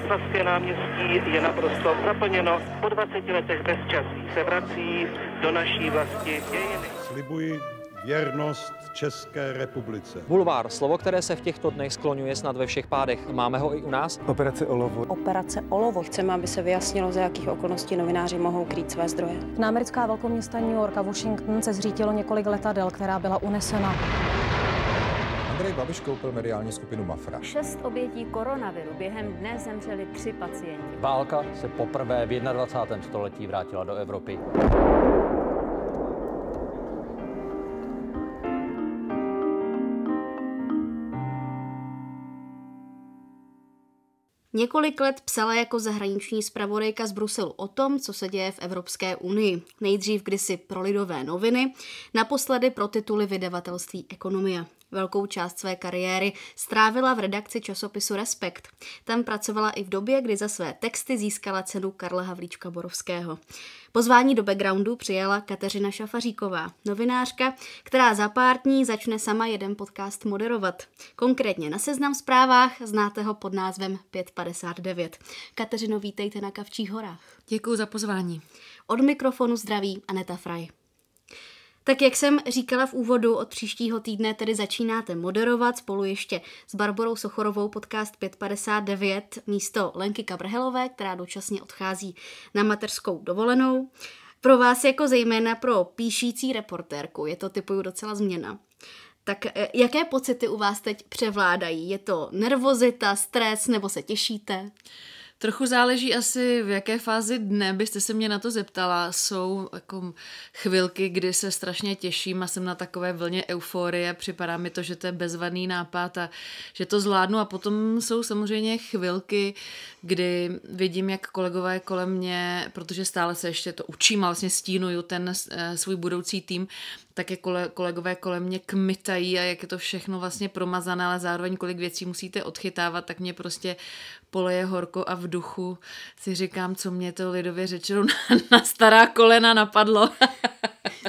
Václavské náměstí je naprosto zaplněno. Po 20 letech bezčasí se vrací do naší vlasti dějiny. Slibuji věrnost České republice. Bulvár, slovo, které se v těchto dnech skloňuje snad ve všech pádech. Máme ho i u nás? Operace Olovo. Operace Olovo. Chceme, aby se vyjasnilo, za jakých okolností novináři mohou krýt své zdroje. Na americká velkoměsta New York a Washington se zřítilo několik letadel, která byla unesena. Andrej Babiš koupil mediální skupinu Mafra. Šest obětí koronaviru. Během dne zemřeli tři pacienti. Válka se poprvé v 21. století vrátila do Evropy. Několik let psala jako zahraniční zpravodajka z Bruselu o tom, co se děje v Evropské unii. Nejdřív kdysi pro lidové noviny, naposledy pro tituly vydavatelství Ekonomia. Velkou část své kariéry strávila v redakci časopisu Respekt. Tam pracovala i v době, kdy za své texty získala cenu Karla Havlíčka Borovského. Pozvání do backgroundu přijala Kateřina Šafaříková, novinářka, která za pár dní začne sama jeden podcast moderovat. Konkrétně na Seznam zprávách znáte ho pod názvem 559. Kateřino, vítejte na Kavčích horách. Děkuji za pozvání. Od mikrofonu zdraví Aneta Fraj. Tak jak jsem říkala v úvodu, od příštího týdne tedy začínáte moderovat spolu ještě s Barborou Sochorovou podcast 559 místo Lenky Kabrhelové, která dočasně odchází na mateřskou dovolenou. Pro vás jako zejména pro píšící reportérku je to typuju docela změna. Tak eh, jaké pocity u vás teď převládají? Je to nervozita, stres nebo se těšíte? Trochu záleží asi, v jaké fázi dne byste se mě na to zeptala. Jsou jako chvilky, kdy se strašně těším a jsem na takové vlně euforie. Připadá mi to, že to je bezvadný nápad a že to zvládnu. A potom jsou samozřejmě chvilky, kdy vidím, jak kolegové kolem mě, protože stále se ještě to učím a vlastně stínuju ten eh, svůj budoucí tým, tak je kolegové kolem mě kmitají a jak je to všechno vlastně promazané, ale zároveň kolik věcí musíte odchytávat, tak mě prostě poleje horko a v duchu si říkám, co mě to lidově řečeno na, na stará kolena napadlo.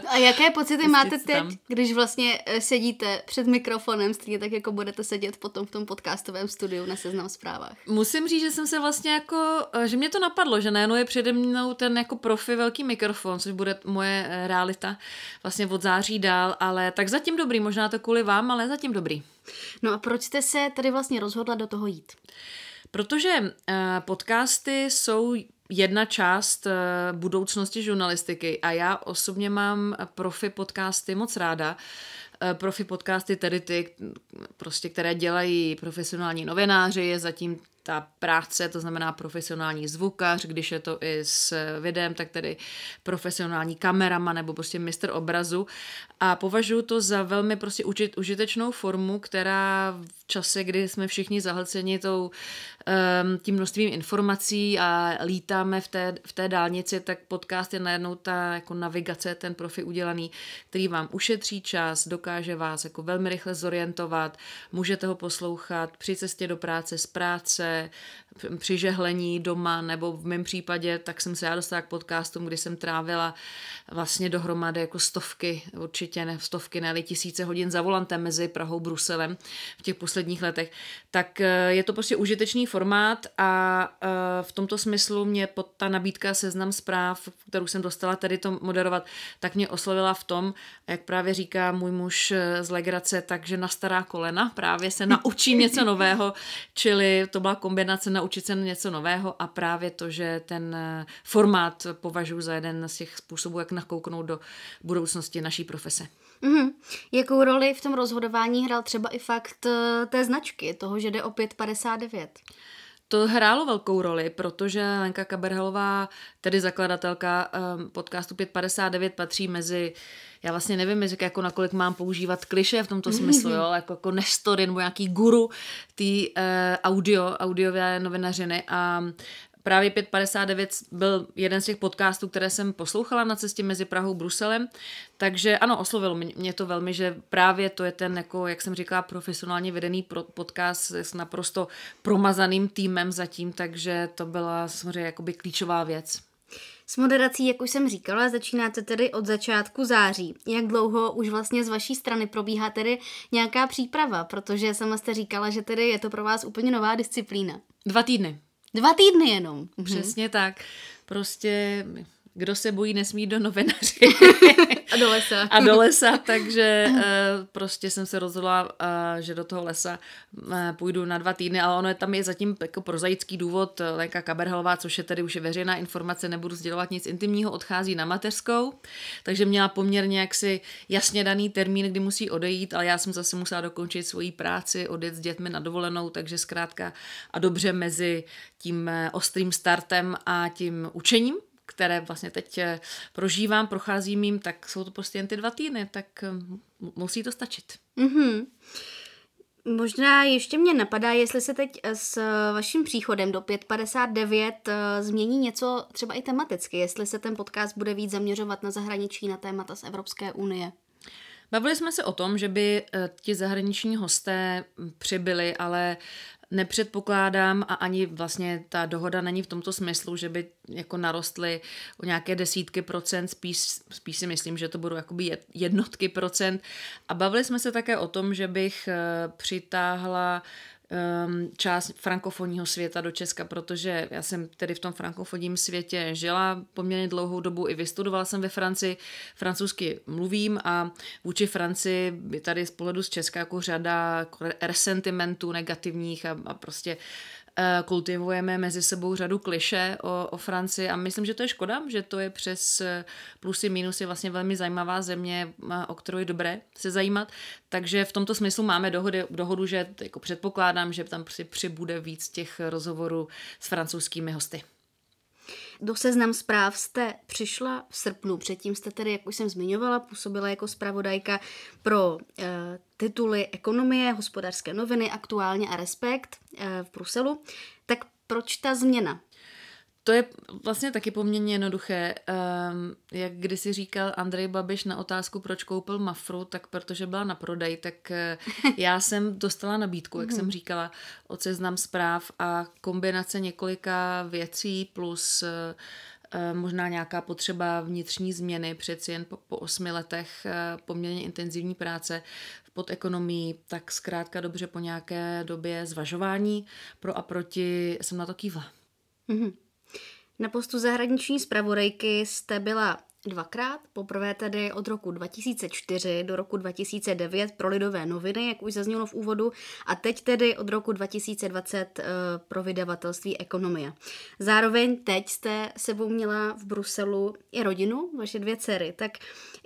A jaké pocity máte teď, tam. když vlastně eh, sedíte před mikrofonem, stejně tak, jako budete sedět potom v tom podcastovém studiu na Seznam zprávách? Musím říct, že jsem se vlastně jako, eh, že mě to napadlo, že najednou je přede mnou ten jako profi velký mikrofon, což bude moje eh, realita vlastně od září dál, ale tak zatím dobrý, možná to kvůli vám, ale zatím dobrý. No a proč jste se tady vlastně rozhodla do toho jít? Protože uh, podcasty jsou jedna část uh, budoucnosti žurnalistiky a já osobně mám profi podcasty moc ráda. Uh, profi podcasty, tedy ty, prostě, které dělají profesionální novináři, je zatím ta práce, to znamená profesionální zvukař, když je to i s videem, tak tedy profesionální kamerama nebo prostě mistr obrazu. A považuji to za velmi prostě užitečnou formu, která v čase, kdy jsme všichni zahlceni tou, um, tím množstvím informací a lítáme v té, v té dálnici, tak podcast je najednou ta jako navigace, ten profi udělaný, který vám ušetří čas, dokáže vás jako velmi rychle zorientovat, můžete ho poslouchat při cestě do práce, z práce, při žehlení doma, nebo v mém případě, tak jsem se já dostala k podcastům, kdy jsem trávila vlastně dohromady jako stovky, určitě ne stovky, ne tisíce hodin za volantem mezi Prahou a Bruselem v těch posledních letech. Tak eh, je to prostě užitečný formát a eh, v tomto smyslu mě pod ta nabídka seznam zpráv, kterou jsem dostala tady to moderovat, tak mě oslovila v tom, jak právě říká můj muž eh, z Legrace, takže na stará kolena právě se naučím něco nového, čili to byla kombinace naučit se něco nového a právě to, že ten eh, formát považuji za jeden z těch způsobů, jak nakouknout do budoucnosti naší profese. Mm-hmm. Jakou roli v tom rozhodování hrál třeba i fakt eh, té značky, toho, že jde o 559? To hrálo velkou roli, protože Lenka Kaberhalová, tedy zakladatelka um, podcastu 559, patří mezi, já vlastně nevím, jako nakolik mám používat kliše v tomto smyslu, jo, jako, jako nestory nebo nějaký guru té uh, audio, audiové novinařiny. A Právě 559 byl jeden z těch podcastů, které jsem poslouchala na cestě mezi Prahou a Bruselem, takže ano, oslovilo mě to velmi, že právě to je ten, jako, jak jsem říkala, profesionálně vedený podcast s naprosto promazaným týmem zatím, takže to byla samozřejmě jakoby klíčová věc. S moderací, jak už jsem říkala, začínáte tedy od začátku září. Jak dlouho už vlastně z vaší strany probíhá tedy nějaká příprava? Protože sama jste říkala, že tedy je to pro vás úplně nová disciplína. Dva týdny. Dva týdny jenom. Přesně tak. Prostě kdo se bojí, nesmí do novinaři. a do lesa. a do lesa, takže uh, prostě jsem se rozhodla, uh, že do toho lesa uh, půjdu na dva týdny, ale ono je tam je zatím jako prozaický důvod. Lenka Kaberhalová, což je tedy už je veřejná informace, nebudu sdělovat nic intimního, odchází na mateřskou, takže měla poměrně jaksi jasně daný termín, kdy musí odejít, ale já jsem zase musela dokončit svoji práci, odjet s dětmi na dovolenou, takže zkrátka a dobře mezi tím ostrým startem a tím učením, které vlastně teď eh, prožívám, procházím jim, tak jsou to prostě jen ty dva týdny, tak eh, musí to stačit. Mm-hmm. Možná ještě mě napadá, jestli se teď eh, s vaším příchodem do 559 změní něco třeba i tematicky, jestli se ten podcast bude víc zaměřovat na zahraničí, na témata z Evropské unie. Bavili jsme se o tom, že by ti zahraniční hosté přibyli, ale nepředpokládám a ani vlastně ta dohoda není v tomto smyslu, že by jako narostly o nějaké desítky procent, spíš, spíš si myslím, že to budou jakoby jednotky procent. A bavili jsme se také o tom, že bych eh, přitáhla um, část frankofonního světa do Česka, protože já jsem tedy v tom frankofonním světě žila poměrně dlouhou dobu, i vystudovala jsem ve Francii, francouzsky mluvím a vůči Francii je tady z pohledu z Česka jako řada resentimentů negativních a, a prostě Eh, kultivujeme mezi sebou řadu kliše o, o Francii a myslím, že to je škoda, že to je přes eh, plusy, minusy vlastně velmi zajímavá země, eh, o kterou je dobré se zajímat. Takže v tomto smyslu máme dohody, dohodu, že jako předpokládám, že tam prostě přibude víc těch rozhovorů s francouzskými hosty. Do seznam zpráv jste přišla v srpnu, předtím jste tedy, jak už jsem zmiňovala, působila jako zpravodajka pro e, tituly Ekonomie, hospodářské noviny, Aktuálně a Respekt e, v Bruselu. Tak proč ta změna? To je vlastně taky poměrně jednoduché. Um, jak kdysi říkal Andrej Babiš na otázku, proč koupil Mafru, tak protože byla na prodej, tak uh, já jsem dostala nabídku, jak jsem mhm. říkala, od seznam zpráv a kombinace několika věcí plus uh, možná nějaká potřeba vnitřní změny, přeci jen po, po osmi letech uh, poměrně intenzivní práce pod ekonomií, tak zkrátka dobře po nějaké době zvažování pro a proti jsem na to kývla. Mm-hmm. Na postu zahraniční zpravodajky jste byla dvakrát, poprvé tedy od roku 2004 do roku 2009 pro Lidové noviny, jak už zaznělo v úvodu, a teď tedy od roku 2020 uh, eh, pro vydavatelství Ekonomie. Zároveň teď jste sebou měla v Bruselu i rodinu, vaše dvě dcery. Tak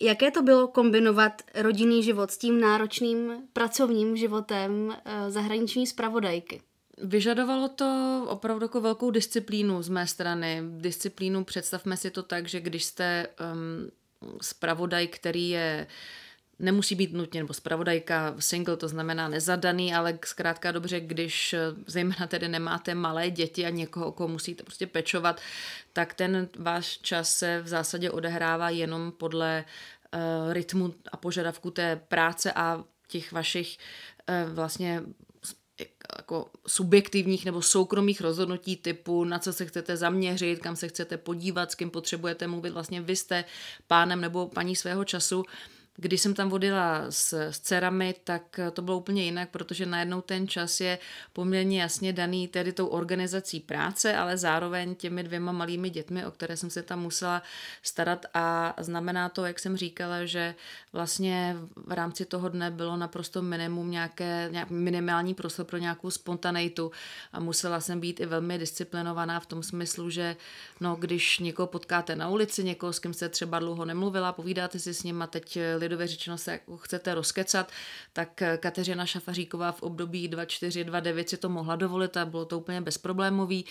jaké to bylo kombinovat rodinný život s tím náročným pracovním životem uh, zahraniční zpravodajky? Vyžadovalo to opravdu jako velkou disciplínu z mé strany. Disciplínu, představme si to tak, že když jste um, spravodaj, který je nemusí být nutně, nebo spravodajka single, to znamená nezadaný, ale zkrátka dobře, když eh, zejména tedy nemáte malé děti a někoho, koho musíte prostě pečovat, tak ten váš čas se v zásadě odehrává jenom podle uh, rytmu a požadavku té práce a těch vašich uh, vlastně jako subjektivních nebo soukromých rozhodnutí typu, na co se chcete zaměřit, kam se chcete podívat, s kým potřebujete mluvit. Vlastně vy jste pánem nebo paní svého času. Když jsem tam vodila s, s dcerami, tak to bylo úplně jinak, protože najednou ten čas je poměrně jasně daný tedy tou organizací práce, ale zároveň těmi dvěma malými dětmi, o které jsem se tam musela starat. A znamená to, jak jsem říkala, že vlastně v rámci toho dne bylo naprosto minimum nějaké, nějak minimální prostor pro nějakou spontaneitu a musela jsem být i velmi disciplinovaná v tom smyslu, že no, když někoho potkáte na ulici, někoho, s kým jste třeba dlouho nemluvila, povídáte si s ním a teď lidově řečeno se jako chcete rozkecat, tak Kateřina Šafaříková v období 24-29 si to mohla dovolit a bylo to úplně bezproblémový,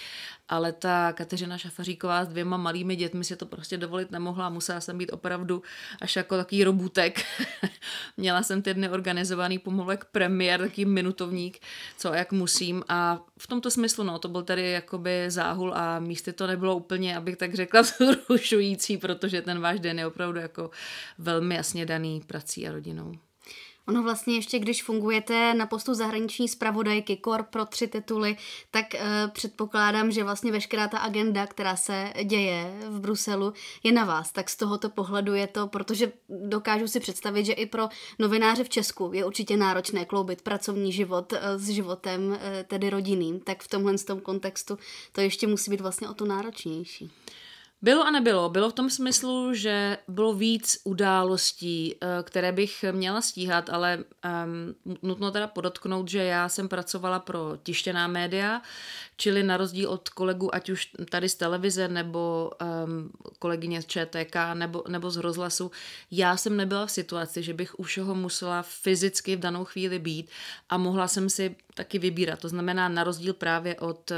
ale ta Kateřina Šafaříková s dvěma malými dětmi si to prostě dovolit nemohla a musela jsem být opravdu až jako takový robůtek. Měla jsem ty dny organizovaný pomolek premiér, taký minutovník, co jak musím a v tomto smyslu, no, to byl tady jakoby záhul a místy to nebylo úplně, abych tak řekla, vzrušující, protože ten váš den je opravdu jako velmi jasně daný prací a rodinou. Ono vlastně ještě, když fungujete na postu zahraniční zpravodajky KOR pro tři tituly, tak uh, předpokládám, že vlastně veškerá ta agenda, která se děje v Bruselu, je na vás. Tak z tohoto pohledu je to, protože dokážu si představit, že i pro novináře v Česku je určitě náročné kloubit pracovní život uh, s životem uh, tedy rodinným. Tak v tomhle z tom kontextu to ještě musí být vlastně o to náročnější. Bylo a nebylo. Bylo v tom smyslu, že bylo víc událostí, eh, které bych měla stíhat, ale um, nutno teda podotknout, že já jsem pracovala pro tištěná média, čili na rozdíl od kolegů, ať už tady z televize nebo um, kolegyně z ČTK nebo, nebo z rozhlasu, já jsem nebyla v situaci, že bych u všeho musela fyzicky v danou chvíli být a mohla jsem si taky vybírat. To znamená, na rozdíl právě od uh,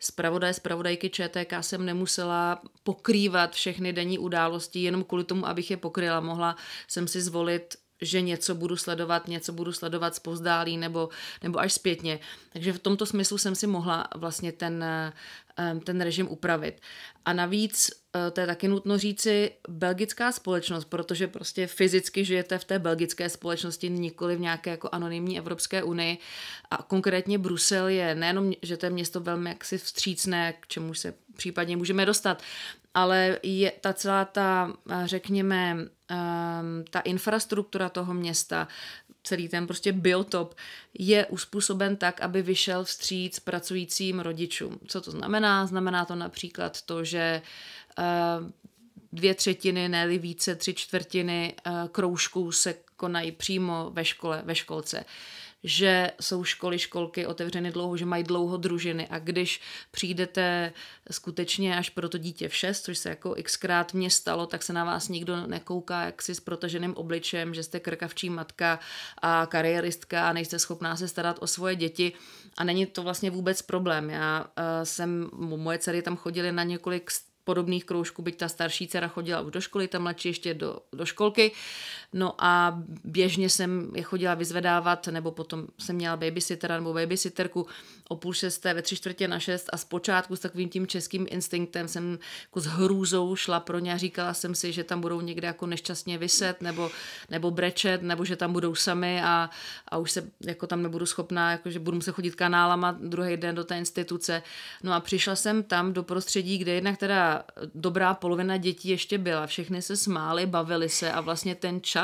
zpravodaje, zpravodajky ČTK jsem nemusela pokrývat všechny denní události jenom kvůli tomu, abych je pokryla. Mohla jsem si zvolit že něco budu sledovat, něco budu sledovat zpozdálí nebo, nebo až zpětně. Takže v tomto smyslu jsem si mohla vlastně ten, eh, ten režim upravit. A navíc, eh, to je taky nutno říci, belgická společnost, protože prostě fyzicky žijete v té belgické společnosti, nikoli v nějaké jako anonymní Evropské unii. A konkrétně Brusel je nejenom, že to je město velmi jaksi vstřícné, k čemu se případně můžeme dostat, ale je ta celá ta, řekněme, um, ta infrastruktura toho města, celý ten prostě biotop je uspůsoben tak, aby vyšel vstříc pracujícím rodičům. Co to znamená? Znamená to například to, že uh, dvě třetiny, ne více, tři čtvrtiny uh, kroužků se konají přímo ve škole, ve školce že jsou školy, školky otevřeny dlouho, že mají dlouho družiny a když přijdete skutečně až pro to dítě v šest, což se jako xkrát mě stalo, tak se na vás nikdo nekouká jaksi s protaženým obličem, že jste krkavčí matka a kariéristka a nejste schopná se starat o svoje děti a není to vlastně vůbec problém. Já uh, jsem, moje dcery tam chodily na několik podobných kroužků, byť ta starší dcera chodila už do školy, ta mladší ještě do, do školky. No a běžně jsem je chodila vyzvedávat, nebo potom jsem měla babysittera nebo babysitterku o půl šesté, ve tři čtvrtě na šest a zpočátku s takovým tím českým instinktem jsem jako s hrůzou šla pro ně a říkala jsem si, že tam budou někde jako nešťastně vyset nebo, nebo brečet, nebo že tam budou sami a, a už se jako tam nebudu schopná, jako že budu muset chodit kanálama druhý den do té instituce. No a přišla jsem tam do prostředí, kde jednak teda dobrá polovina dětí ještě byla, všechny se smály, bavili se a vlastně ten čas,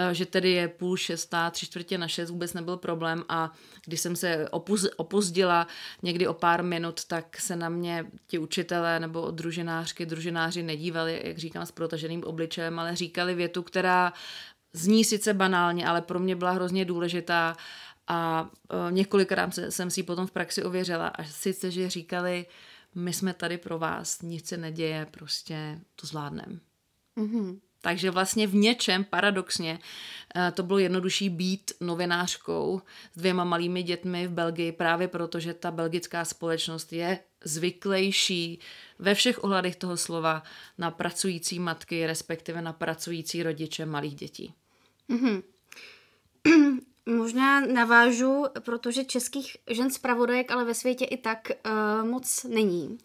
Eh, že tedy je půl šestá, tři čtvrtě na šest, vůbec nebyl problém a když jsem se opuz, opozdila někdy o pár minut, tak se na mě ti učitelé nebo družinářky, družináři nedívali, jak říkám, s protaženým obličem, ale říkali větu, která zní sice banálně, ale pro mě byla hrozně důležitá a uh, několikrát jsem si ji potom v praxi ověřila a sice, že říkali, my jsme tady pro vás, nic se neděje, prostě to zvládneme. Mm-hmm. Takže vlastně v něčem paradoxně eh, to bylo jednodušší být novinářkou s dvěma malými dětmi v Belgii právě proto, že ta belgická společnost je zvyklejší ve všech ohledech toho slova na pracující matky, respektive na pracující rodiče malých dětí. Mm-hmm. Možná navážu, protože českých žen zpravodajek ale ve světě i tak uh, moc není.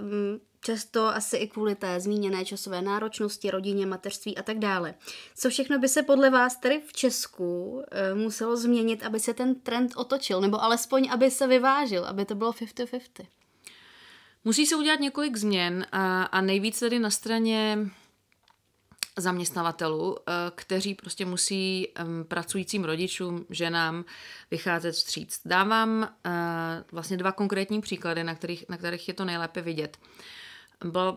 Um, Často asi i kvůli té zmíněné časové náročnosti, rodině, mateřství a tak dále. Co všechno by se podle vás tedy v Česku e, muselo změnit, aby se ten trend otočil, nebo alespoň, aby se vyvážil, aby to bylo 50-50? Musí se udělat několik změn a, a nejvíc tedy na straně zaměstnavatelů, eh, kteří prostě musí pracujícím rodičům, ženám vycházet vstříc. Dávám eh, vlastně dva konkrétní příklady, na kterých, na kterých je to nejlépe vidět.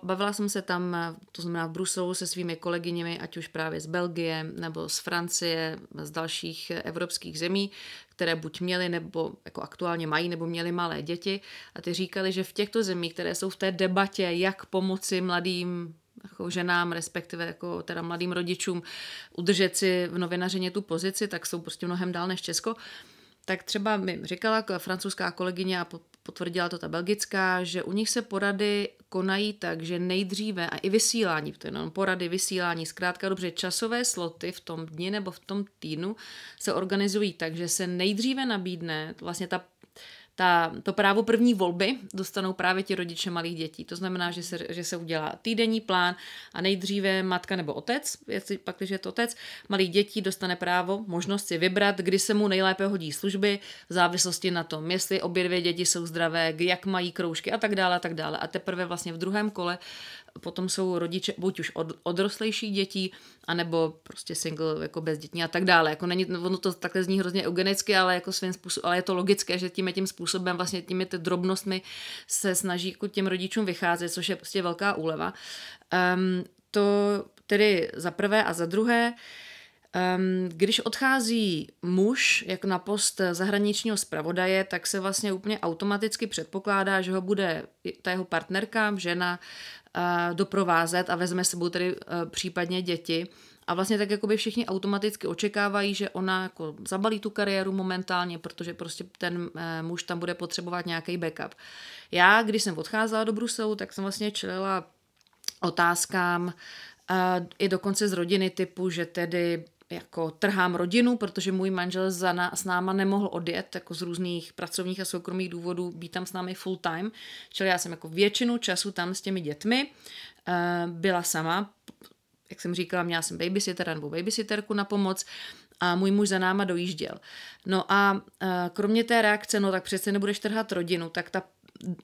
Bavila jsem se tam, to znamená v Bruselu, se svými kolegyněmi, ať už právě z Belgie nebo z Francie, z dalších evropských zemí, které buď měly nebo jako aktuálně mají nebo měly malé děti. A ty říkali, že v těchto zemích, které jsou v té debatě, jak pomoci mladým jako ženám, respektive jako teda mladým rodičům udržet si v novinařině tu pozici, tak jsou prostě mnohem dál než Česko. Tak třeba mi říkala francouzská kolegyně a potvrdila to ta belgická, že u nich se porady konají tak, že nejdříve, a i vysílání, jenom porady, vysílání, zkrátka dobře, časové sloty v tom dni nebo v tom týdnu se organizují tak, že se nejdříve nabídne vlastně ta ta, to právo první volby dostanou právě ti rodiče malých dětí. To znamená, že se, že se udělá týdenní plán a nejdříve matka nebo otec, jestli pak, když je to otec, malých dětí dostane právo, možnost si vybrat, kdy se mu nejlépe hodí služby, v závislosti na tom, jestli obě dvě děti jsou zdravé, jak mají kroužky a tak dále a tak dále. A teprve vlastně v druhém kole potom jsou rodiče buď už od, odrostlejší dětí, anebo prostě single jako bezdětní a tak dále. Jako není, ono to takhle zní hrozně eugenicky, ale jako svým způsobem, ale je to logické, že tím tím způsobem vlastně těmi ty drobnostmi se snaží jako těm rodičům vycházet, což je prostě velká úleva. Um, to tedy za prvé a za druhé, Um, když odchází muž jak na post zahraničního zpravodaje, tak se vlastně úplně automaticky předpokládá, že ho bude ta jeho partnerka, žena, doprovázet a vezme sebou tedy uh, případně děti. A vlastně tak jako by všichni automaticky očekávají, že ona jako zabalí tu kariéru momentálně, protože prostě ten uh, muž tam bude potřebovat nějaký backup. Já, když jsem odcházela do Bruselu, tak jsem vlastně čelila otázkám i dokonce z rodiny typu, že tedy jako trhám rodinu, protože můj manžel za ná, s náma nemohl odjet jako z různých pracovních a soukromých důvodů, být tam s námi full time. Čili já jsem jako většinu času tam s těmi dětmi uh, byla sama, jak jsem říkala, měla jsem babysittera nebo babysitterku na pomoc a můj muž za náma dojížděl. No a uh, kromě té reakce, no tak přece nebudeš trhat rodinu, tak ta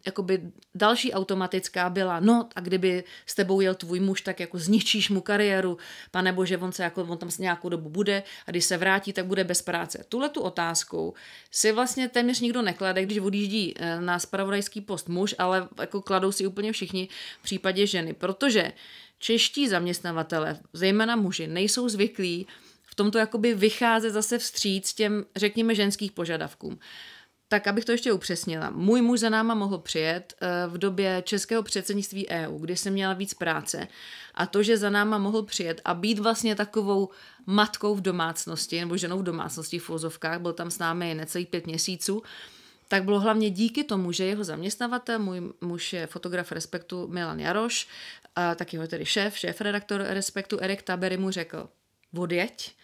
jakoby další automatická byla, no a kdyby s tebou jel tvůj muž, tak jako zničíš mu kariéru, pane bože, on, se jako, on tam s nějakou dobu bude a když se vrátí, tak bude bez práce. Tuhle tu otázku si vlastně téměř nikdo neklade, když odjíždí eh, na spravodajský post muž, ale jako kladou si úplně všichni v případě ženy, protože čeští zaměstnavatele, zejména muži, nejsou zvyklí v tomto jakoby vycházet zase vstříc těm, řekněme, ženských požadavkům. Tak abych to ještě upřesnila. Můj muž za náma mohl přijet eh, v době českého předsednictví EU, kdy jsem měla víc práce. A to, že za náma mohl přijet a být vlastně takovou matkou v domácnosti, nebo ženou v domácnosti v Fozovkách, byl tam s námi necelých pět měsíců, tak bylo hlavně díky tomu, že jeho zaměstnavatel, můj muž je fotograf Respektu Milan Jaroš, a taky ho tedy šéf, šéf redaktor Respektu Erik Tabery mu řekl, odjeď,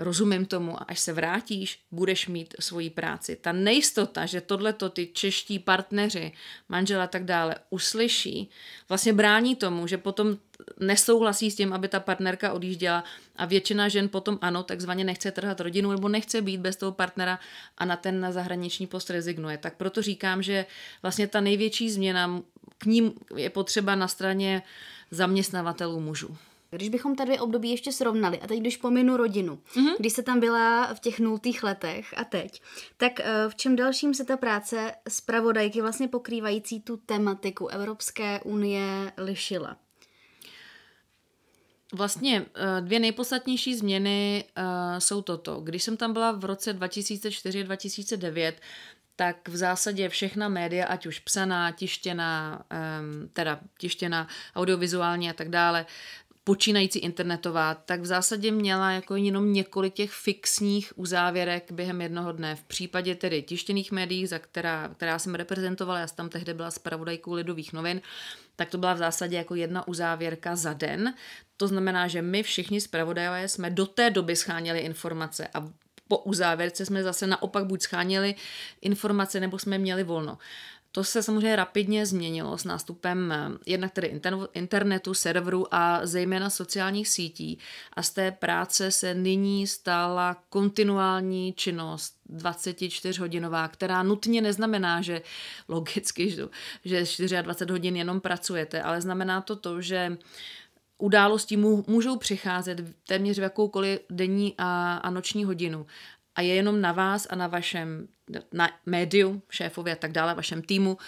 rozumím tomu a až se vrátíš, budeš mít svoji práci. Ta nejistota, že tohleto ty čeští partneři, manžela a tak dále uslyší, vlastně brání tomu, že potom nesouhlasí s tím, aby ta partnerka odjížděla a většina žen potom ano, takzvaně nechce trhat rodinu nebo nechce být bez toho partnera a na ten na zahraniční post rezignuje. Tak proto říkám, že vlastně ta největší změna k ním je potřeba na straně zaměstnavatelů mužů. Když bychom tady období ještě srovnali, a teď když pominu rodinu, mm-hmm. když se tam byla v těch nultých letech a teď, tak eh, v čem dalším se ta práce zpravodajky vlastně pokrývající tu tematiku Evropské unie lišila? Vlastně eh, dvě nejpodstatnější změny uh, jsou toto. Když jsem tam byla v roce 2004-2009, tak v zásadě všechna média, ať už psaná, tištěná, um, teda tištěná, audiovizuální a tak dále, počínající internetová, tak v zásadě měla jako jenom několik těch fixních uzávěrek během jednoho dne. V případě tedy tištěných médií, za která, která jsem reprezentovala, já jsem tam tehdy byla zpravodajkou Lidových novin, tak to byla v zásadě jako jedna uzávěrka za den. To znamená, že my všichni zpravodajové jsme do té doby scháněli informace a po uzávěrce jsme zase naopak buď scháněli informace, nebo jsme měli volno. To se samozřejmě rapidně změnilo s nástupem eh, jednak tedy internetu, serverů a zejména sociálních sítí. A z té práce se nyní stala kontinuální činnost 24-hodinová, která nutně neznamená, že logicky, že 24 hodin jenom pracujete, ale znamená to to, že události můžou přicházet téměř v jakoukoliv denní a, a noční hodinu a je jenom na vás a na vašem na médiu, šéfovi a tak dále, vašem týmu,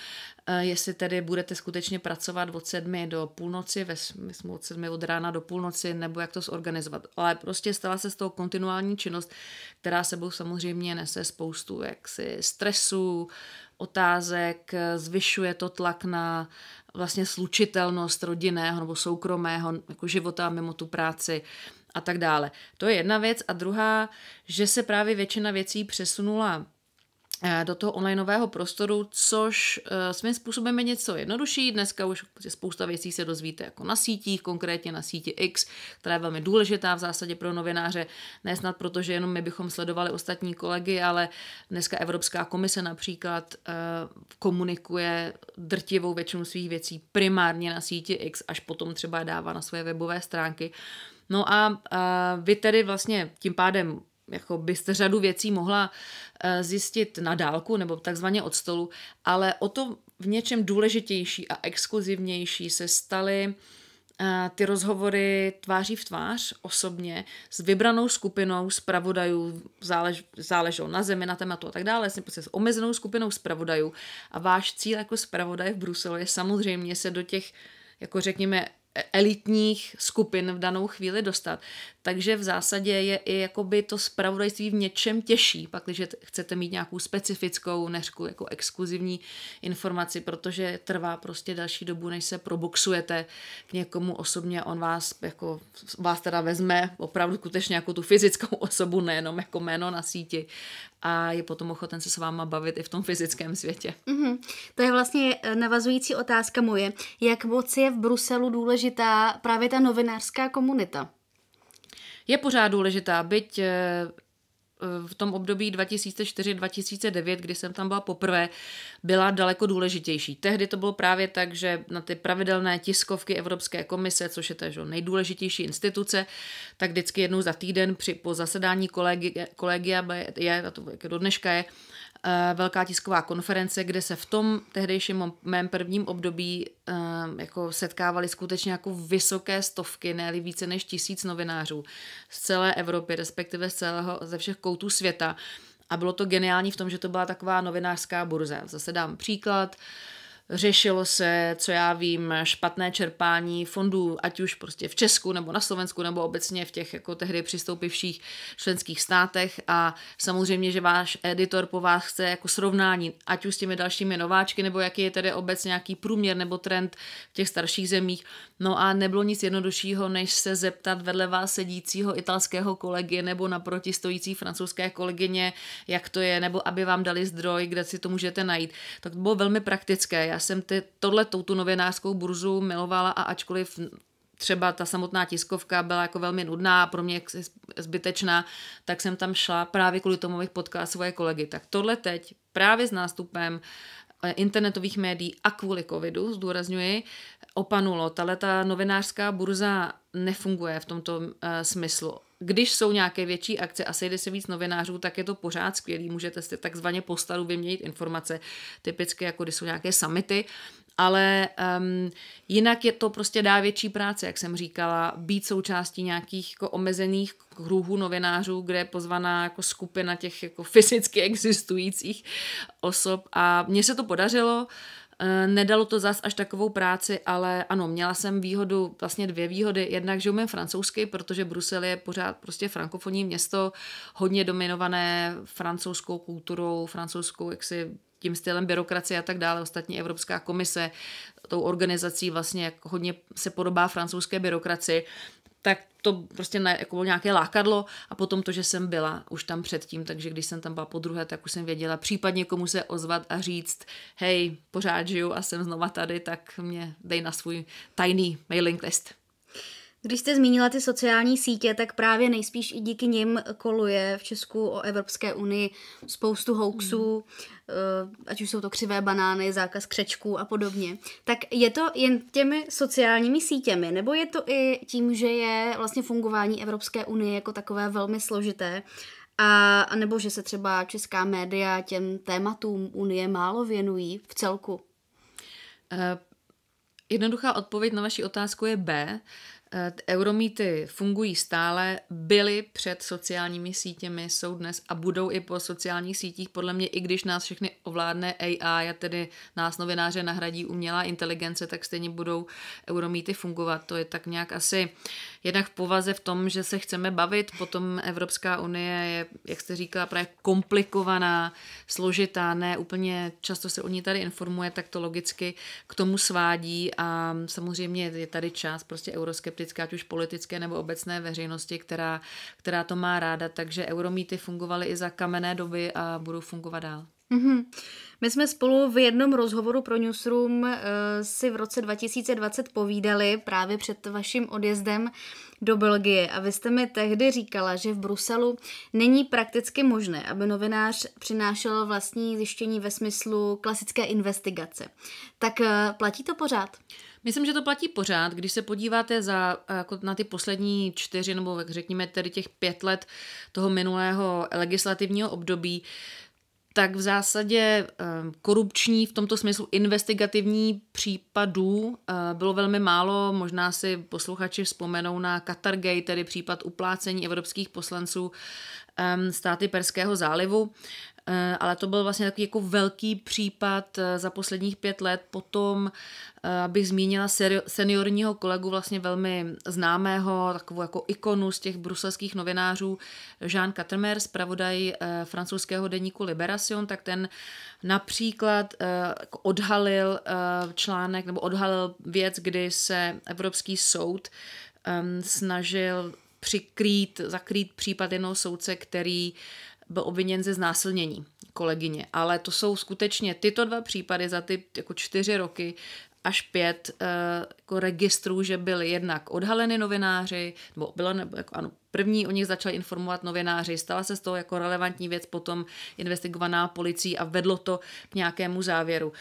eh, jestli tedy budete skutečně pracovat od sedmi do půlnoci, ve smyslu od sedmi od rána do půlnoci, nebo jak to zorganizovat. Ale prostě stala se z toho kontinuální činnost, která sebou samozřejmě nese spoustu jaksi stresu, otázek, zvyšuje to tlak na vlastně slučitelnost rodinného nebo soukromého jako života mimo tu práci a tak dále. To je jedna věc. A druhá, že se právě většina věcí přesunula do toho onlineového prostoru, což uh, svým způsobem je něco jednodušší. Dneska už spousta věcí se dozvíte jako na sítích, konkrétně na síti X, která je velmi důležitá v zásadě pro novináře, ne snad proto, že jenom my bychom sledovali ostatní kolegy, ale dneska Evropská komise například uh, komunikuje drtivou většinu svých věcí primárně na síti X, až potom třeba dává na své webové stránky. No a uh, vy tedy vlastně tím pádem jako byste řadu věcí mohla eh, zjistit na dálku nebo takzvaně od stolu, ale o to v něčem důležitější a exkluzivnější se staly eh, ty rozhovory tváří v tvář osobně s vybranou skupinou zpravodajů, zálež, záležou na zemi, na tématu a tak dále, prostě s omezenou skupinou zpravodajů. A váš cíl jako zpravodaj v Bruselu je samozřejmě se do těch jako řekněme elitních skupin v danou chvíli dostat. Takže v zásadě je i jakoby to spravodajství v něčem těžší, pak když chcete mít nějakou specifickou, neřku jako exkluzivní informaci, protože trvá prostě další dobu, než se proboxujete k někomu osobně, on vás jako vás teda vezme opravdu skutečně jako tu fyzickou osobu, nejenom jako jméno na síti a je potom ochoten se s váma bavit i v tom fyzickém světě. Mm-hmm. To je vlastně eh, navazující otázka moje. Jak moc je v Bruselu důležitá právě ta novinářská komunita? Je pořád důležitá, byť eh, v tom období 2004-2009, kdy jsem tam byla poprvé, byla daleko důležitější. Tehdy to bylo právě tak, že na ty pravidelné tiskovky Evropské komise, což je tež nejdůležitější instituce, tak vždycky jednou za týden při, po zasedání kolegia, kolegia je, a to do dneška je, Eh, velká tisková konference, kde se v tom tehdejším mém prvním období eh, jako setkávali skutečně jako vysoké stovky, ne více než tisíc novinářů z celé Evropy, respektive z celého, ze všech koutů světa. A bylo to geniální v tom, že to byla taková novinářská burza. Zase dám příklad. Uh, Řešilo se, co já vím, špatné čerpání fondů, ať už prostě v Česku nebo na Slovensku nebo obecně v těch jako tehdy přistoupivších členských státech a samozřejmě, že váš editor po vás chce jako srovnání, ať už s těmi dalšími nováčky nebo jaký je tedy obecně nějaký průměr nebo trend v těch starších zemích. No a nebylo nic jednoduššího, než se zeptat vedle vás sedícího italského kolegy nebo naproti stojící francouzské kolegyně, jak to je, nebo aby vám dali zdroj, kde si to můžete najít. Tak to bylo velmi praktické. Já jsem ty, tohle tu novinářskou burzu milovala a ačkoliv třeba ta samotná tiskovka byla jako velmi nudná a pro mě zbytečná, tak jsem tam šla právě kvůli tomu, abych potkala svoje kolegy. Tak tohle teď právě s nástupem eh, internetových médií a kvůli covidu, zdůrazňuji, opanulo. Tahle ta novinářská burza nefunguje v tomto uh, smyslu. Když jsou nějaké větší akce a sejde se víc novinářů, tak je to pořád skvělý. Můžete si takzvaně po staru vyměnit informace, typicky jako když jsou nějaké samity, ale um, jinak je to prostě dá větší práce, jak jsem říkala, být součástí nějakých jako omezených kruhů novinářů, kde je pozvaná jako skupina těch jako fyzicky existujících osob. A mně se to podařilo, Eh, nedalo to zas až takovou práci, ale ano, měla jsem výhodu, vlastně dvě výhody. Jednak, že umím francouzsky, protože Brusel je pořád prostě frankofonní město, hodně dominované francouzskou kulturou, francouzskou jaksi tím stylem byrokracie a tak dále. Ostatní Evropská komise tou organizací vlastně hodně se podobá francouzské byrokracii tak to prostě ne, jako nějaké lákadlo a potom to, že jsem byla už tam předtím, takže když jsem tam byla po druhé, tak už jsem věděla případně komu se ozvat a říct, hej, pořád žiju a jsem znova tady, tak mě dej na svůj tajný mailing list. Když jste zmínila ty sociální sítě, tak právě nejspíš i díky nim koluje v Česku o Evropské unii spoustu hoaxů, hmm. ať už jsou to křivé banány, zákaz křečků a podobně. Tak je to jen těmi sociálními sítěmi, nebo je to i tím, že je vlastně fungování Evropské unie jako takové velmi složité, a, nebo že se třeba česká média těm tématům Unie málo věnují v celku? Uh, jednoduchá odpověď na vaši otázku je B. Eh, euromíty fungují stále, byly před sociálními sítěmi, jsou dnes a budou i po sociálních sítích, podle mě, i když nás všechny ovládne AI a tedy nás novináře nahradí umělá inteligence, tak stejně budou euromíty fungovat. To je tak nějak asi jednak v povaze v tom, že se chceme bavit, potom Evropská unie je, jak jste říkala, právě komplikovaná, složitá, ne úplně často se o ní tady informuje, tak to logicky k tomu svádí. A samozřejmě je tady část prostě euroskeptické, ať už politické nebo obecné veřejnosti, která, která to má ráda, takže euromíty fungovaly i za kamenné doby a budou fungovat dál. Mm-hmm. My jsme spolu v jednom rozhovoru pro Newsroom uh, si v roce 2020 povídali právě před vaším odjezdem do Belgie a vy jste mi tehdy říkala, že v Bruselu není prakticky možné, aby novinář přinášel vlastní zjištění ve smyslu klasické investigace. Tak uh, platí to pořád? Myslím, že to platí pořád. Když se podíváte za, jako na ty poslední čtyři, nebo řekněme tedy těch pět let toho minulého legislativního období, tak v zásadě ehm, korupční v tomto smyslu investigativní případů eh, bylo velmi málo. Možná si posluchači vzpomenou na Qatargate, tedy případ uplácení evropských poslanců ehm, státy Perského zálivu. Eh, ale to byl vlastně takový jako velký případ eh, za posledních pět let. Potom abych zmínila seniorního kolegu, vlastně velmi známého, takovou jako ikonu z těch bruselských novinářů, Jean Kattermer, zpravodaj francouzského deníku Liberation, tak ten například odhalil článek nebo odhalil věc, kdy se Evropský soud snažil přikrýt, zakrýt případ jednoho soudce, který byl obviněn ze znásilnění kolegyně. Ale to jsou skutečně tyto dva případy za ty jako čtyři roky až pět uh, jako registrů, že byly jednak odhaleny novináři, nebo bylo, nebo jako, ano, první o nich začali informovat novináři, stala se z toho jako relevantní věc potom investigovaná policií a vedlo to k nějakému závěru.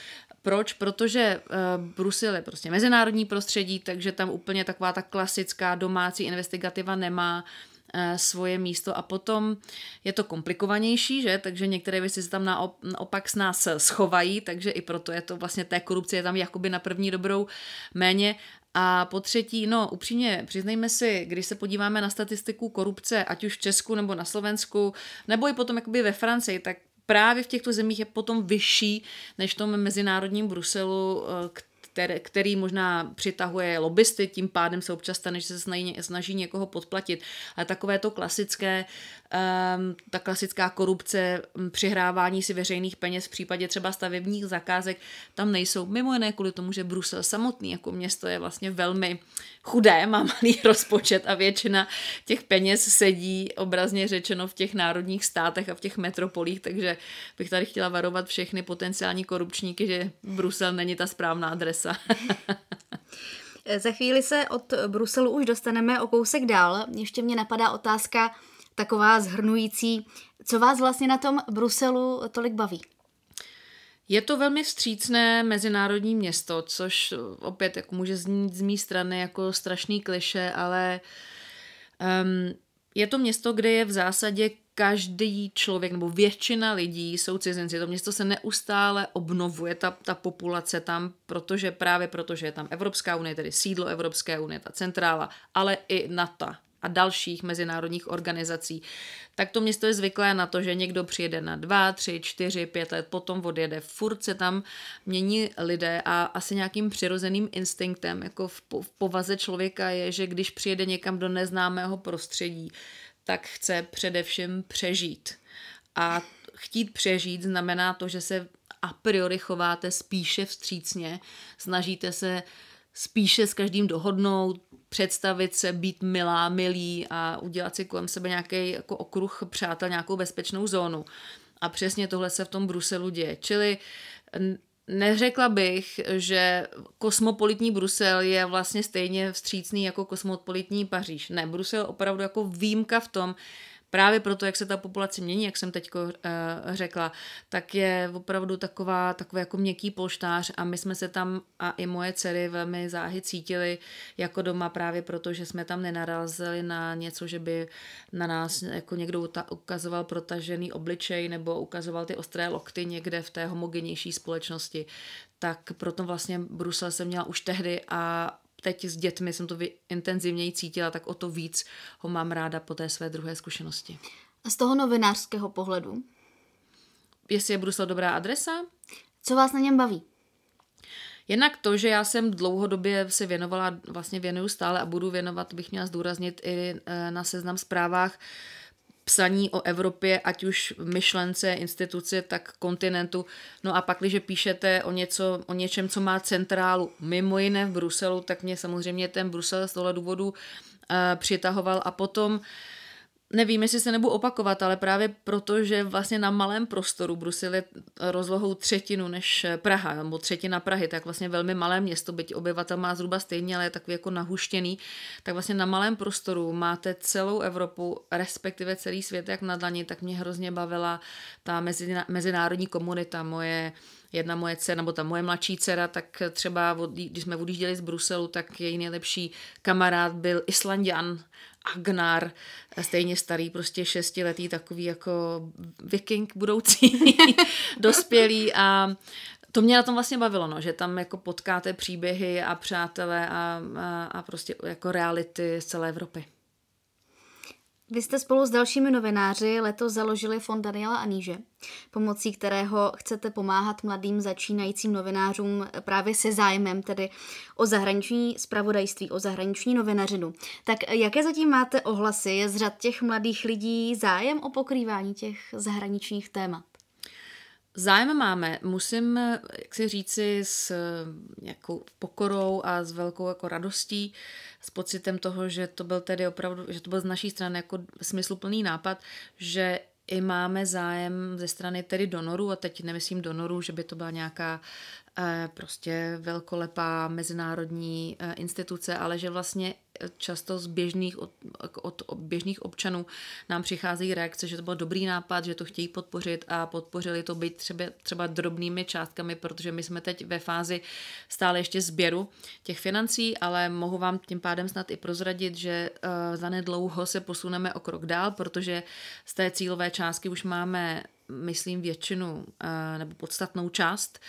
Proč? Protože uh, Brusel je prostě mezinárodní prostředí, takže tam úplně taková ta klasická domácí investigativa nemá uh, svoje místo a potom je to komplikovanější, že? Takže některé věci se tam naopak s nás schovají, takže i proto je to vlastně té korupce je tam jakoby na první dobrou méně. A po třetí, no upřímně, přiznejme si, když se podíváme na statistiku korupce, ať už v Česku nebo na Slovensku, nebo i potom jakoby ve Francii, tak právě v těchto zemích je potom vyšší než v tom mezinárodním Bruselu, eh, který, který možná přitahuje lobbysty, tím pádem se občas stane, že se snaží, snaží někoho podplatit. Ale takové to klasické, um, ta klasická korupce, přihrávání si veřejných peněz v případě třeba stavebních zakázek, tam nejsou. Mimo jiné kvůli tomu, že Brusel samotný jako město je vlastně velmi chudé, má malý rozpočet a většina těch peněz sedí obrazně řečeno v těch národních státech a v těch metropolích, takže bych tady chtěla varovat všechny potenciální korupčníky, že Brusel není ta správná adresa. Za chvíli se od Bruselu už dostaneme o kousek dál. Ještě mě napadá otázka taková zhrnující. Co vás vlastně na tom Bruselu tolik baví? Je to velmi vstřícné mezinárodní město, což opět jako může znít z mé strany jako strašný kliše, ale um, je to město, kde je v zásadě každý člověk nebo většina lidí jsou cizinci. To město se neustále obnovuje, ta, ta populace tam, protože právě protože je tam Evropská unie, tedy sídlo Evropské unie, ta centrála, ale i NATO a dalších mezinárodních organizací, tak to město je zvyklé na to, že někdo přijede na dva, tři, čtyři, pět let, potom odjede. Furt se tam mění lidé a asi nějakým přirozeným instinktem, jako v, po, v povaze člověka je, že když přijede někam do neznámého prostředí, tak chce především přežít. A chtít přežít znamená to, že se a priori chováte spíše vstřícně, snažíte se spíše s každým dohodnout, představit se, být milá, milý a udělat si kolem sebe nějaký jako okruh přátel, nějakou bezpečnou zónu. A přesně tohle se v tom Bruselu děje. Čili Neřekla bych, že kosmopolitní Brusel je vlastně stejně vstřícný jako kosmopolitní Paříž. Ne, Brusel opravdu jako výjimka v tom, právě proto, jak se ta populace mění, jak jsem teď uh, řekla, tak je opravdu taková, takový jako měkký polštář a my jsme se tam a i moje dcery velmi záhy cítili jako doma právě proto, že jsme tam nenarazili na něco, že by na nás jako někdo ukazoval protažený obličej nebo ukazoval ty ostré lokty někde v té homogenější společnosti. Tak proto vlastně Brusel jsem měla už tehdy a teď s dětmi jsem to intenzivněji cítila, tak o to víc ho mám ráda po té své druhé zkušenosti. A z toho novinářského pohledu? Jestli je Brusel dobrá adresa? Co vás na něm baví? Jednak to, že já jsem dlouhodobě se věnovala, vlastně věnuju stále a budu věnovat, bych měla zdůraznit i e, na seznam zprávách, psaní o Evropě, ať už myšlence, instituce, tak kontinentu. No a pak, když píšete o, něco, o něčem, co má centrálu mimo jiné v Bruselu, tak mě samozřejmě ten Brusel z tohle důvodu uh, přitahoval. A potom nevím, jestli se nebudu opakovat, ale právě proto, že vlastně na malém prostoru Brusel je rozlohou třetinu než Praha, nebo třetina Prahy, tak vlastně velmi malé město, byť obyvatel má zhruba stejně, ale je takový jako nahuštěný, tak vlastně na malém prostoru máte celou Evropu, respektive celý svět jak na dlaní, tak mě hrozně bavila ta mezinárodní komunita. Moje jedna moje dcera, nebo ta moje mladší dcera, tak třeba, když jsme odjížděli z Bruselu, tak její nejlepší kamarád byl Islandian, Agnar, stejně starý, prostě šestiletý, takový jako viking budoucí, dospělý a to mě na tom vlastně bavilo, no, že tam jako potkáte příběhy a přátelé a, a, a prostě jako reality z celé Evropy. Vy jste spolu s dalšími novináři letos založili fond Daniela Aníže, pomocí kterého chcete pomáhat mladým začínajícím novinářům právě se zájmem tedy o zahraniční spravodajství, o zahraniční novinařinu. Tak jaké zatím máte ohlasy? Je z řad těch mladých lidí zájem o pokrývání těch zahraničních témat? Zájem máme, musím, jak si říci, s nějakou pokorou a s velkou jako radostí, s pocitem toho, že to byl tedy opravdu, že to byl z naší strany jako smysluplný nápad, že i máme zájem ze strany tedy donorů, a teď nemyslím donorů, že by to byla nějaká eh, prostě velkolepá mezinárodní eh, instituce, ale že vlastně často z běžných, od, od, běžných občanů nám přichází reakce, že to byl dobrý nápad, že to chtějí podpořit a podpořili to být třeba, třeba drobnými částkami, protože my jsme teď ve fázi stále ještě sběru těch financí, ale mohu vám tím pádem snad i prozradit, že uh, zanedlouho se posuneme o krok dál, protože z té cílové částky už máme myslím většinu uh, nebo podstatnou část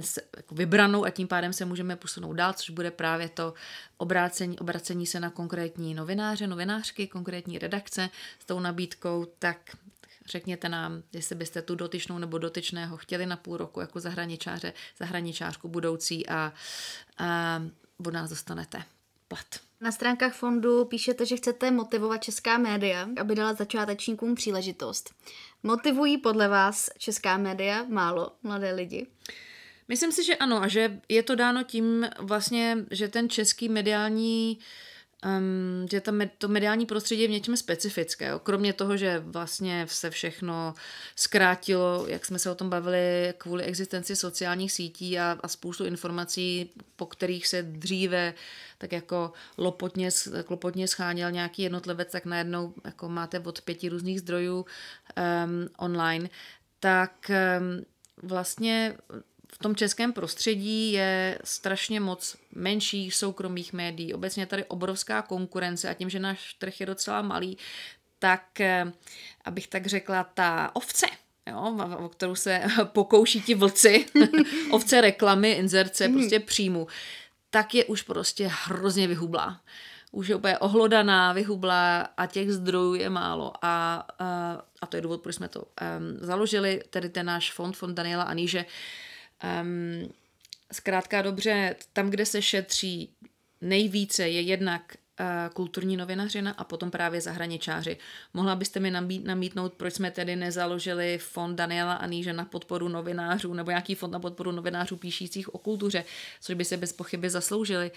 s, jako vybranou a tím pádem se můžeme posunout dál, což bude právě to obrácení, obracení se na konkrétní novináře, novinářky, konkrétní redakce s tou nabídkou, tak řekněte nám, jestli byste tu dotyčnou nebo dotyčného chtěli na půl roku jako zahraničáře, zahraničářku budoucí a, a od nás dostanete plat. Na stránkách fondu píšete, že chcete motivovat česká média, aby dala začátečníkům příležitost. Motivují podle vás česká média málo mladé lidi? Myslím si, že ano a že je to dáno tím vlastně, že ten český mediální um, že ta, to mediální prostředí je v něčem specifické. Jo. Kromě toho, že vlastně se všechno zkrátilo, jak jsme se o tom bavili, kvůli existenci sociálních sítí a, a spoustu informací, po kterých se dříve tak jako lopotně, klopotně scháněl nějaký jednotlivec, tak najednou jako máte od pěti různých zdrojů um, online, tak um, vlastně v tom českém prostředí je strašně moc menších soukromých médií. Obecně je tady obrovská konkurence a tím, že náš trh je docela malý, tak, eh, abych tak řekla, ta ovce, jo, o kterou se pokouší ti vlci, ovce reklamy, inzerce, hmm. prostě příjmu, tak je už prostě hrozně vyhublá. Už je úplně ohlodaná, vyhublá a těch zdrojů je málo. A, a, a to je důvod, proč jsme to um, založili, tedy ten náš fond, fond Daniela Aníže, Um, zkrátka dobře, tam, kde se šetří nejvíce, je jednak uh, kulturní novinařina a potom právě zahraničáři. Mohla byste mi nabít, namítnout, proč jsme tedy nezaložili fond Daniela Aníže na podporu novinářů nebo nějaký fond na podporu novinářů píšících o kultuře, což by se bez pochyby zasloužili.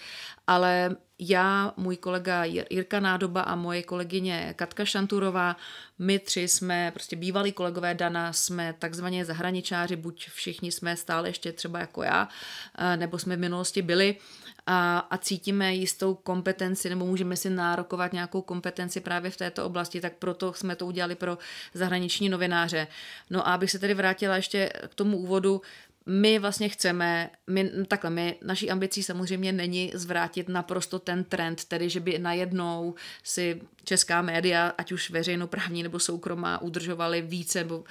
Ale já, můj kolega Jirka Nádoba a moje kolegyně Katka Šanturová, my tři jsme prostě bývalí kolegové Dana, jsme takzvaně zahraničáři, buď všichni jsme stále ještě třeba jako já, nebo jsme v minulosti byli a, a cítíme jistou kompetenci, nebo můžeme si nárokovat nějakou kompetenci právě v této oblasti, tak proto jsme to udělali pro zahraniční novináře. No a abych se tedy vrátila ještě k tomu úvodu, my vlastně chceme, my, takhle, my, naší ambicí samozřejmě není zvrátit naprosto ten trend, tedy že by najednou si česká média, ať už veřejnoprávní nebo soukromá, udržovaly více nebo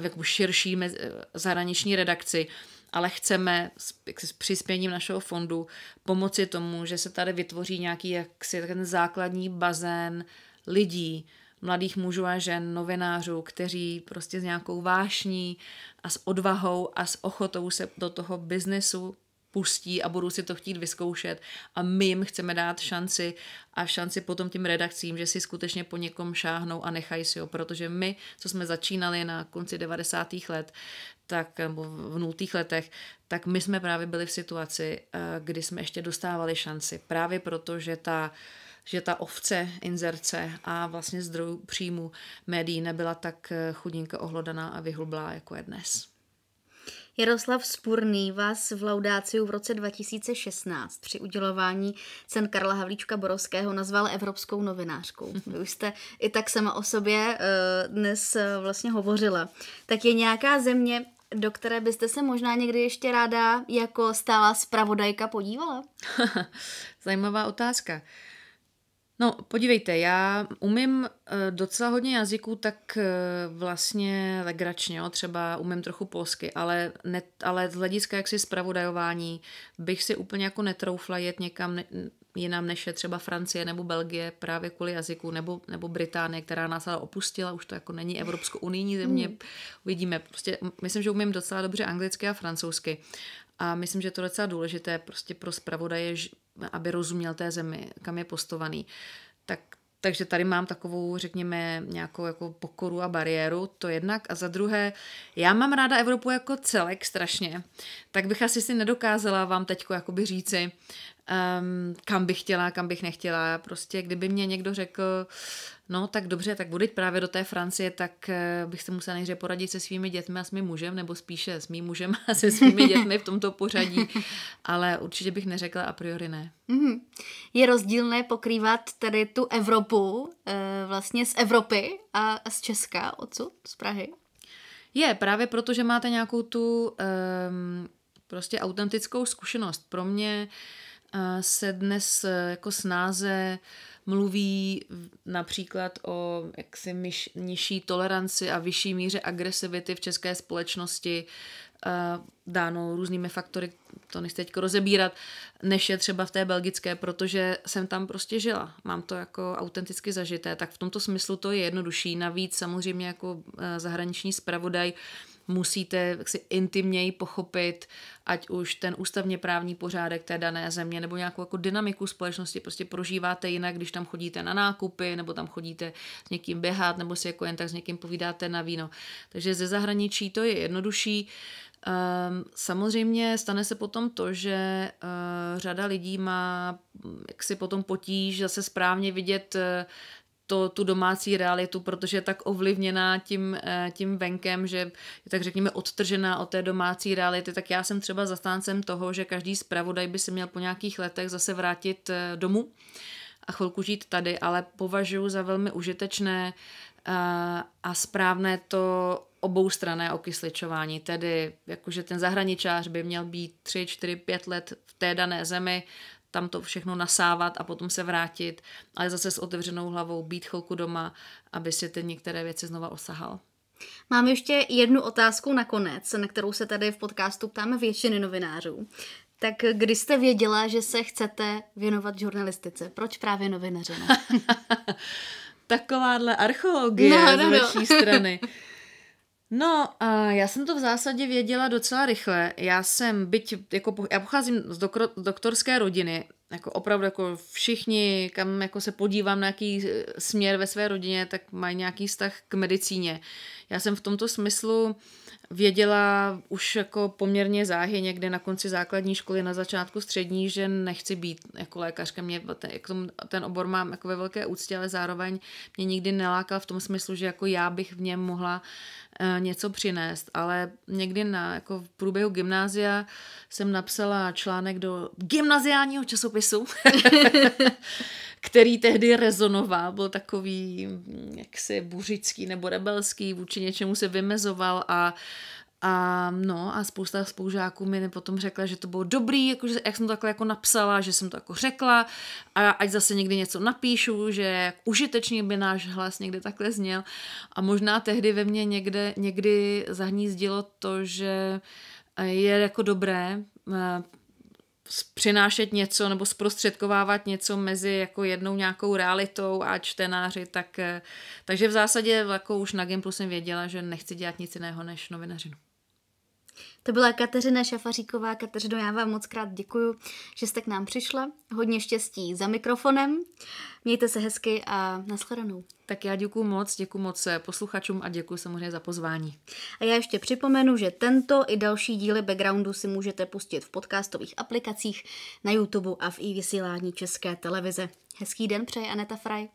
jako širší mez, zahraniční redakci, ale chceme s, s přispěním našeho fondu pomoci tomu, že se tady vytvoří nějaký jaksi ten základní bazén lidí, mladých mužů a žen, novinářů, kteří prostě s nějakou vášní a s odvahou a s ochotou se do toho biznesu pustí a budou si to chtít vyzkoušet a my jim chceme dát šanci a šanci potom tím redakcím, že si skutečně po někom šáhnou a nechají si ho, protože my, co jsme začínali na konci 90. let, tak v nultých letech, tak my jsme právě byli v situaci, eh, kdy jsme ještě dostávali šanci. Právě proto, že ta že ta ovce inzerce a vlastně zdrojů příjmu médií nebyla tak chudinka ohlodaná a vyhlublá, jako je dnes. Jaroslav Spurný vás v Laudáciu v roce 2016 při udělování cen Karla Havlíčka Borovského nazval evropskou novinářkou. Vy už jste i tak sama o sobě uh, dnes uh, vlastně hovořila. Tak je nějaká země, do které byste se možná někdy ještě ráda jako stála zpravodajka podívala? Zajímavá otázka. No, podívejte, já umím eh, docela hodně jazyků, tak eh, vlastně legračně, jo, třeba umím trochu polsky, ale, ne, ale z hlediska jaksi zpravodajování bych si úplně jako netroufla jet někam ne, jinam, než je třeba Francie nebo Belgie právě kvůli jazyku, nebo, nebo Británie, která nás ale opustila, už to jako není Evropsko-unijní země, hmm. uvidíme. Prostě myslím, že umím docela dobře anglicky a francouzsky. A myslím, že to je docela důležité prostě pro zpravodaje, aby rozuměl té zemi, kam je postovaný. Tak, takže tady mám takovou, řekněme, nějakou jako pokoru a bariéru, to jednak. A za druhé, já mám ráda Evropu jako celek strašně, tak bych asi si nedokázala vám teď říci, um, kam bych chtěla, kam bych nechtěla. Prostě kdyby mě někdo řekl, no tak dobře, tak budu právě do té Francie, tak uh, bych se musela nejdříve poradit se svými dětmi a s mým mužem, nebo spíše s mým mužem a se svými dětmi v tomto pořadí, ale určitě bych neřekla a priori ne. Mm-hmm. Je rozdílné pokrývat tady tu Evropu uh, vlastně z Evropy a z Česka odsud, z Prahy? Je, právě proto, že máte nějakou tu um, prostě autentickou zkušenost. Pro mě uh, se dnes e, jako snáze mluví například o jaksi myš, nižší toleranci a vyšší míře agresivity v české společnosti, e, dáno různými faktory, to nechci teď rozebírat, než je třeba v té belgické, protože jsem tam prostě žila. Mám to jako autenticky zažité, tak v tomto smyslu to je jednodušší. Navíc samozřejmě jako e, zahraniční zpravodaj musíte si intimněji pochopit, ať už ten ústavně právní pořádek té dané země nebo nějakou jako dynamiku společnosti prostě prožíváte jinak, když tam chodíte na nákupy nebo tam chodíte s někým běhat nebo si jako jen tak s někým povídáte na víno. Takže ze zahraničí to je jednodušší. Um, samozřejmě stane se potom to, že uh, řada lidí má jak si potom potíž zase správně vidět uh, to, tu domácí realitu, protože je tak ovlivněná tím, eh, tím venkem, že je tak řekněme odtržená od té domácí reality, tak já jsem třeba zastáncem toho, že každý zpravodaj by se měl po nějakých letech zase vrátit eh, domů a chvilku žít tady, ale považuji za velmi užitečné eh, a správné to oboustrané okysličování, tedy jakože ten zahraničář by měl být 3, 4, 5 let v té dané zemi, tam to všechno nasávat a potom se vrátit, ale zase s otevřenou hlavou být chvilku doma, aby si ty některé věci znova osahal. Mám ještě jednu otázku na konec, na kterou se tady v podcastu ptáme většiny novinářů. Tak kdy jste věděla, že se chcete věnovat žurnalistice? Proč právě novinařina? Takováhle archeologie no, no, z vaší no. strany. No, uh, já jsem to v zásadě věděla docela rychle. Já jsem, byť, jako, já pocházím z, dokro, z doktorské rodiny, jako opravdu jako všichni, kam jako se podívám na nějaký eh, směr ve své rodině, tak mají nějaký vztah k medicíně. Já jsem v tomto smyslu věděla už jako poměrně záhy někde na konci základní školy, na začátku střední, že nechci být jako lékařka. Mě ten, ten obor mám jako ve velké úctě, ale zároveň mě nikdy nelákal v tom smyslu, že jako já bych v něm mohla uh, něco přinést. Ale někdy na, jako v průběhu gymnázia jsem napsala článek do gymnaziálního časopisu, který tehdy rezonoval, byl takový mm, jaksi buřický nebo rebelský, vůči něčemu se vymezoval a a no a spousta spolužáků mi potom řekla, že to bylo dobrý, jako, že, jak jsem to takhle jako napsala, že jsem to jako řekla. A ať zase někdy něco napíšu, že jak užitečně by náš hlas někde takhle zněl. A možná tehdy ve mně někde, někdy zahnízdilo to, že je jako dobré eh, přinášet něco nebo zprostředkovávat něco mezi jako jednou nějakou realitou a čtenáři, tak, eh, takže v zásadě jako už na Gimplu jsem věděla, že nechci dělat nic jiného než novinařinu. To byla Kateřina Šafaříková. Kateřino, já vám moc krát děkuju, že jste k nám přišla. Hodně štěstí za mikrofonem. Mějte se hezky a nashledanou. Tak já děkuji moc, děkuji moc posluchačům a děkuji samozřejmě za pozvání. A já ještě připomenu, že tento i další díly backgroundu si můžete pustit v podcastových aplikacích na YouTube a v i vysílání České televize. Hezký den přeje Aneta Fraj.